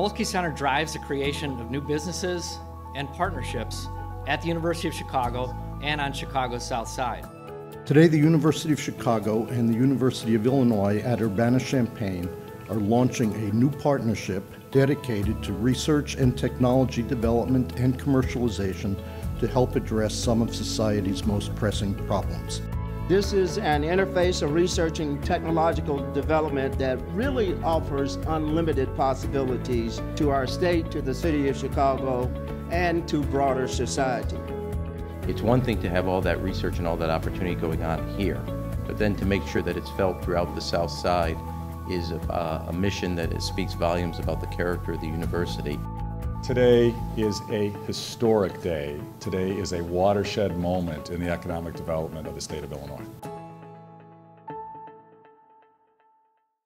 Polsky Center drives the creation of new businesses and partnerships at the University of Chicago and on Chicago's South Side. Today, the University of Chicago and the University of Illinois at Urbana-Champaign are launching a new partnership dedicated to research and technology development and commercialization to help address some of society's most pressing problems. This is an interface of research and technological development that really offers unlimited possibilities to our state, to the city of Chicago, and to broader society. It's one thing to have all that research and all that opportunity going on here, but then to make sure that it's felt throughout the South Side is a, a mission that speaks volumes about the character of the university. Today is a historic day. Today is a watershed moment in the economic development of the state of Illinois.